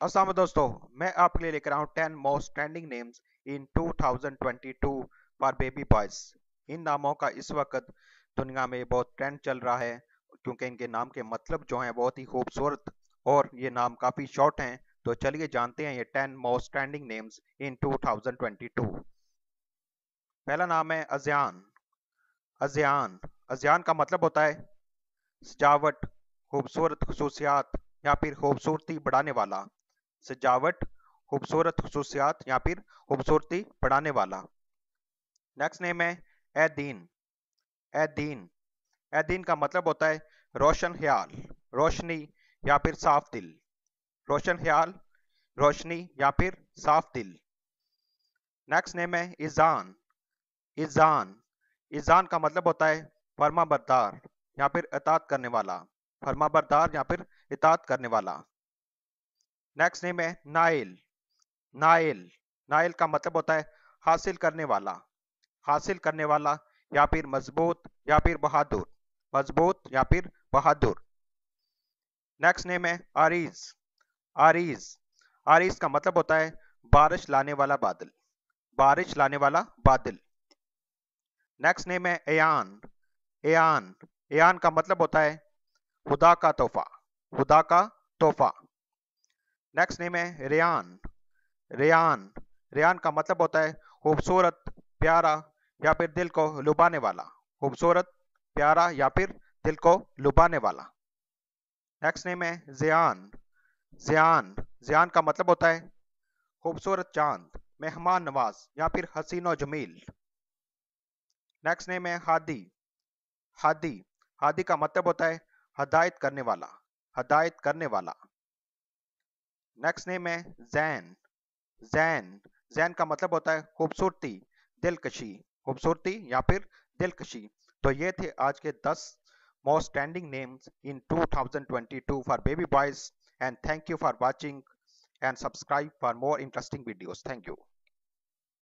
अस्सलाम दोस्तों, मैं आपके लिए लेकर आऊँ ten most trending names in 2022 for baby boys. इन नामों का इस वक्त दुनिया में बहुत ट्रेंड चल रहा है, क्योंकि इनके नाम के मतलब जो हैं बहुत ही खूबसूरत और ये नाम काफ़ी शॉर्ट हैं। तो चलिए जानते हैं ये ten most trending names in 2022 पहला नाम है अजियान। अजियान। अजियान का मतलब होता है सजावट, खूबसूरत खसूसियात या फिर खूबसूरती बढ़ाने वाला। सजावट, खूबसूरत खसूसियात या फिर खूबसूरती बढ़ाने वाला। नेक्स्ट नेम है एदीन एदीन एदीन का मतलब होता है रोशन ख्याल, रोशनी या फिर साफ़ दिल। रोशन ख्याल, रोशनी या फिर साफ़ दिल। नेक्स्ट नेम है इजान इजान इजान का मतलब होता है फर्मा बरदार या फिर इतात करने वाला। फर्मा बरदार या फिर इतात करने वाला। नेक्स्ट नेम है नाइल नाइल नाइल का मतलब होता है हासिल करने वाला। हासिल करने वाला या फिर मज़बूत या फिर बहादुर। मज़बूत या फिर बहादुर। नेक्स्ट नेम है आरीज आरीज आरीज का मतलब होता है बारिश लाने वाला बादल। बारिश लाने वाला बादल। नेक्स्ट नेम है एयान एयान एयान का मतलब होता है खुदा का तोहफा। खुदा का तोहफा। नेक्स्ट नेम है रेयान रेयान रेयान का मतलब होता है खूबसूरत, प्यारा या फिर दिल को लुभाने वाला। खूबसूरत, प्यारा या फिर दिल को लुभाने वाला। नेक्स्ट नेम है जियान जियान जियान का मतलब होता है खूबसूरत चाँद, मेहमान नवाज़ या फिर हसीनो जमील। नेक्स्ट नेम है हादी. हादी. हादी का मतलब होता है हदायत करने वाला, हदायत करने वाला। नेक्स्ट नेम है जैन जैन जैन का मतलब होता है खूबसूरती, दिलकशी। खूबसूरती या फिर दिलकशी। तो ये थे आज के 10 most standing names in 2022 for baby boys and thank you for watching and subscribe for more interesting videos thank you